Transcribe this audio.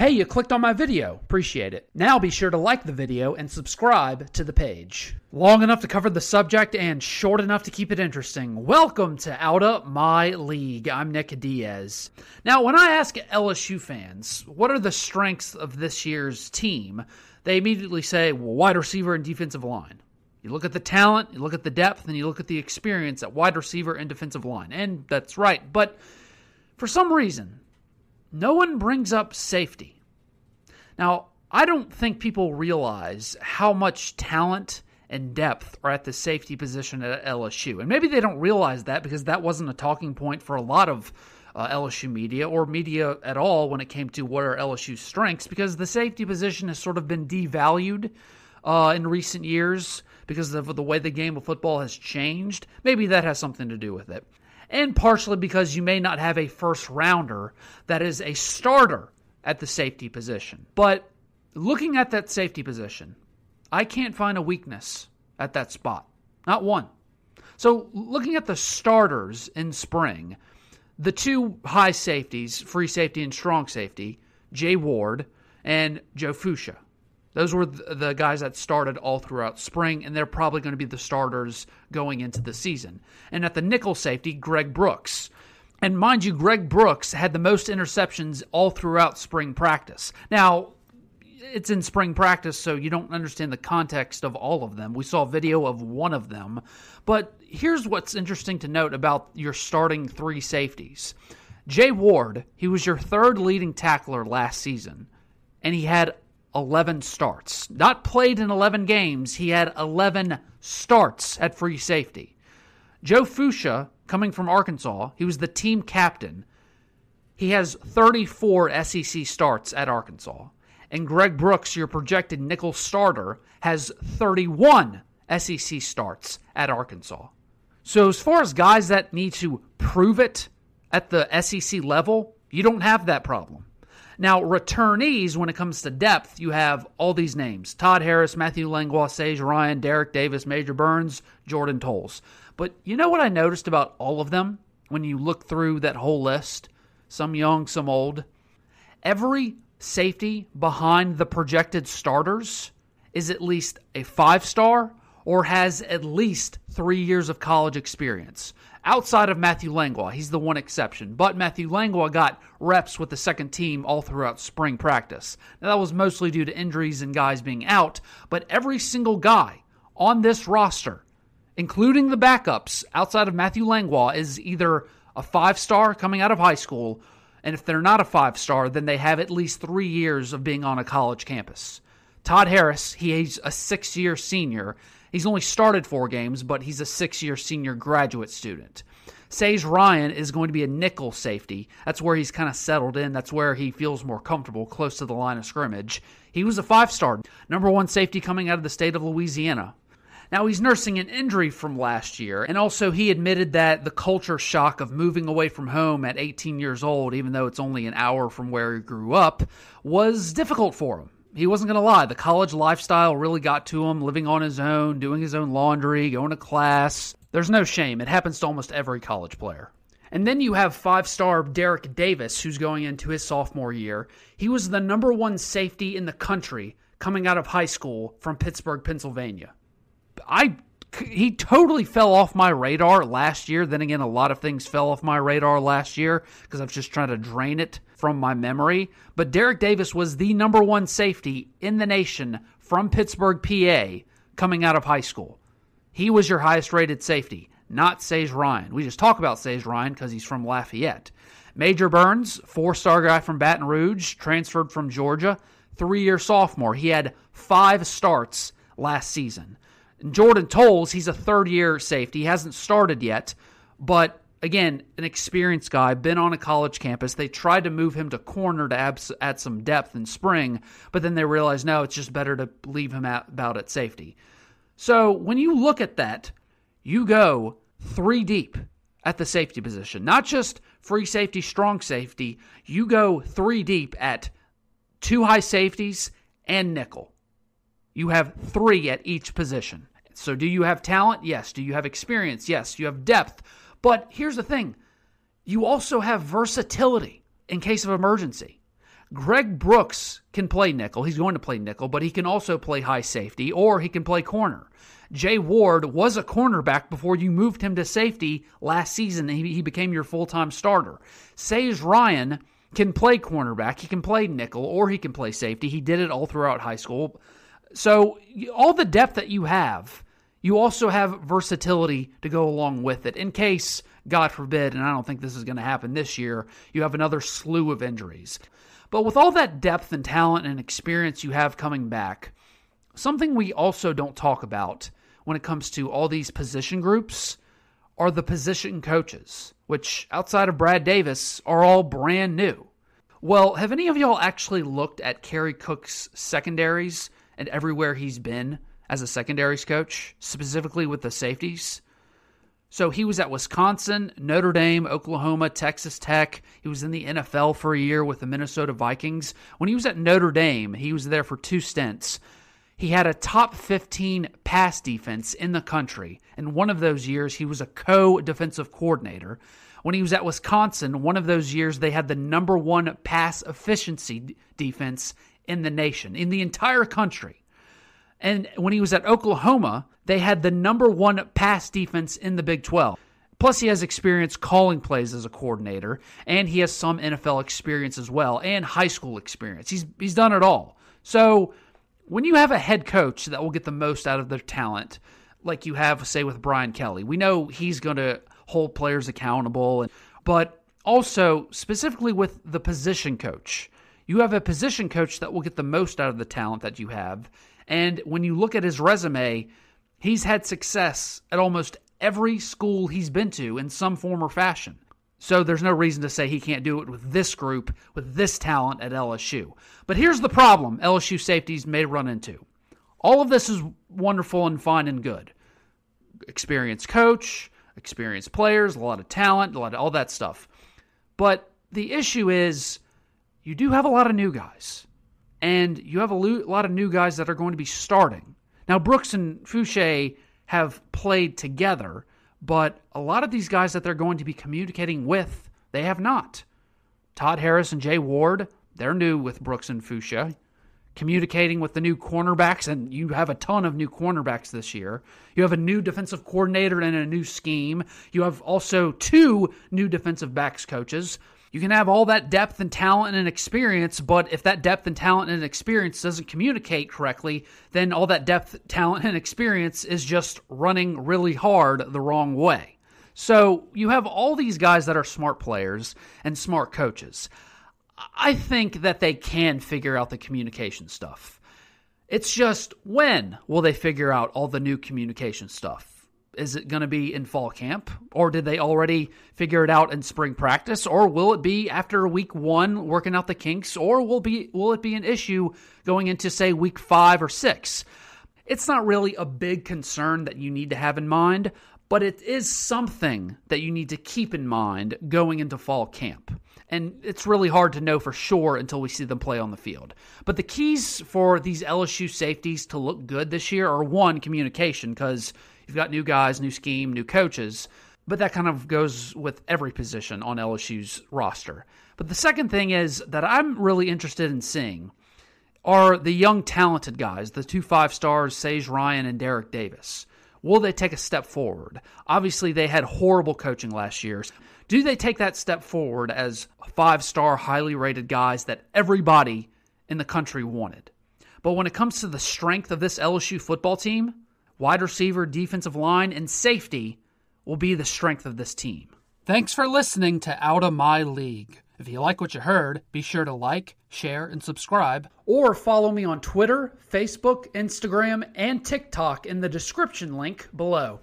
Hey, you clicked on my video. Appreciate it. Now be sure to like the video and subscribe to the page. Long enough to cover the subject and short enough to keep it interesting. Welcome to Out of My League. I'm Nick Dias. Now, when I ask LSU fans, what are the strengths of this year's team, they immediately say, well, wide receiver and defensive line. You look at the talent, you look at the depth, and you look at the experience at wide receiver and defensive line. And that's right. But for some reason, no one brings up safety. Now, I don't think people realize how much talent and depth are at the safety position at LSU. And maybe they don't realize that because that wasn't a talking point for a lot of uh, LSU media or media at all when it came to what are LSU's strengths because the safety position has sort of been devalued uh, in recent years because of the way the game of football has changed. Maybe that has something to do with it and partially because you may not have a first rounder that is a starter at the safety position. But looking at that safety position, I can't find a weakness at that spot. Not one. So, looking at the starters in spring, the two high safeties, free safety and strong safety, Jay Ward and Joe Foucha. Those were the guys that started all throughout spring, and they're probably going to be the starters going into the season. And at the nickel safety, Greg Brooks. And mind you, Greg Brooks had the most interceptions all throughout spring practice. Now, it's in spring practice, so you don't understand the context of all of them. We saw a video of one of them. But here's what's interesting to note about your starting three safeties Jay Ward, he was your third leading tackler last season, and he had 11 starts. Not played in 11 games, he had 11 starts at free safety. Joe Foucha, coming from Arkansas, he was the team captain. He has 34 SEC starts at Arkansas. And Greg Brooks, your projected nickel starter, has 31 SEC starts at Arkansas. So, as far as guys that need to prove it at the SEC level, you don't have that problem. Now, returnees, when it comes to depth, you have all these names Todd Harris, Matthew Langlois, Sage Ryan, Derrick Davis, Major Burns, Jordan Toles. But you know what I noticed about all of them when you look through that whole list? Some young, some old. Every safety behind the projected starters is at least a five star or has at least three years of college experience outside of Matthew Langlois. He's the one exception. But Matthew Langlois got reps with the second team all throughout spring practice. Now, that was mostly due to injuries and guys being out, but every single guy on this roster, including the backups outside of Matthew Langlois, is either a five star coming out of high school, and if they're not a five star, then they have at least three years of being on a college campus. Todd Harris, he's a six year senior, He's only started four games, but he's a six year senior graduate student. Sage Ryan is going to be a nickel safety. That's where he's kind of settled in. That's where he feels more comfortable, close to the line of scrimmage. He was a five star, number one safety coming out of the state of Louisiana. Now, he's nursing an injury from last year, and also he admitted that the culture shock of moving away from home at 18 years old, even though it's only an hour from where he grew up, was difficult for him he wasn't going to lie. The college lifestyle really got to him, living on his own, doing his own laundry, going to class. There's no shame. It happens to almost every college player. And then you have five star Derrick Davis, who's going into his sophomore year. He was the number one safety in the country coming out of high school from Pittsburgh, Pennsylvania. I he totally fell off my radar last year. Then again, a lot of things fell off my radar last year because I was just trying to drain it from my memory. But Derrick Davis was the number one safety in the nation from Pittsburgh, PA, coming out of high school. He was your highest rated safety, not Sage Ryan. We just talk about Sage Ryan because he's from Lafayette. Major Burns, four star guy from Baton Rouge, transferred from Georgia, three year sophomore. He had five starts last season. Jordan Toles, he's a third year safety. He hasn't started yet, but again, an experienced guy, been on a college campus. They tried to move him to corner to add, add some depth in spring, but then they realized no, it's just better to leave him out, about at safety. So when you look at that, you go three deep at the safety position, not just free safety, strong safety. You go three deep at two high safeties and nickel. You have three at each position. So, do you have talent? Yes. Do you have experience? Yes. You have depth. But here's the thing you also have versatility in case of emergency. Greg Brooks can play nickel. He's going to play nickel, but he can also play high safety or he can play corner. Jay Ward was a cornerback before you moved him to safety last season. He, he became your full time starter. Sage Ryan can play cornerback, he can play nickel, or he can play safety. He did it all throughout high school. So, all the depth that you have, you also have versatility to go along with it in case, God forbid, and I don't think this is going to happen this year, you have another slew of injuries. But with all that depth and talent and experience you have coming back, something we also don't talk about when it comes to all these position groups are the position coaches, which outside of Brad Davis are all brand new. Well, have any of y'all actually looked at Kerry Cooks' secondaries and everywhere he's been as a secondaries coach, specifically with the safeties? So he was at Wisconsin, Notre Dame, Oklahoma, Texas Tech. He was in the NFL for a year with the Minnesota Vikings. When he was at Notre Dame, he was there for two stints. He had a top 15 pass defense in the country. In one of those years, he was a co defensive coordinator. When he was at Wisconsin, one of those years, they had the number one pass efficiency defense in the nation, in the entire country. And when he was at Oklahoma, they had the number one pass defense in the Big 12. Plus, he has experience calling plays as a coordinator, and he has some NFL experience as well, and high school experience. He's he's done it all. So, when you have a head coach that will get the most out of their talent, like you have, say, with Brian Kelly, we know he's going to hold players accountable, and, but also specifically with the position coach, you have a position coach that will get the most out of the talent that you have. And when you look at his resume, He's had success at almost every school he's been to in some form or fashion. So there's no reason to say he can't do it with this group, with this talent at LSU. But here's the problem LSU safeties may run into. All of this is wonderful and fine and good. Experienced coach, experienced players, a lot of talent, a lot of all that stuff. But the issue is you do have a lot of new guys. And you have a lot of new guys that are going to be starting. Now, Brooks and Foucha have played together, but a lot of these guys that they're going to be communicating with, they have not. Todd Harris and Jay Ward, they're new with Brooks and Foucha. Communicating with the new cornerbacks, and you have a ton of new cornerbacks this year. You have a new defensive coordinator and a new scheme. You have also two new defensive backs coaches. You can have all that depth and talent and experience, but if that depth and talent and experience doesn't communicate correctly, then all that depth, talent, and experience is just running really hard the wrong way. So you have all these guys that are smart players and smart coaches. I think that they can figure out the communication stuff. It's just when will they figure out all the new communication stuff? Is it going to be in fall camp? Or did they already figure it out in spring practice? Or will it be after week 1 working out the kinks? Or will be will it be an issue going into say week 5 or 6 it's not really a big concern that you need to have in mind but it is something that you need to keep in mind going into fall camp and it's really hard to know for sure until we see them play on the field. But the keys for these LSU safeties to look good this year are one, communication, because You've got new guys, new scheme, new coaches, but that kind of goes with every position on LSU's roster. But the second thing is that I'm really interested in seeing are the young, talented guys, the two five stars, Sage Ryan and Derrick Davis. Will they take a step forward? Obviously, they had horrible coaching last year. Do they take that step forward as five star, highly rated guys that everybody in the country wanted? But when it comes to the strength of this LSU football team, wide receiver, defensive line, and safety will be the strength of this team. Thanks for listening to Out of My League. If you like what you heard, be sure to like, share, and subscribe. Or follow me on Twitter, Facebook, Instagram, and TikTok in the description link below.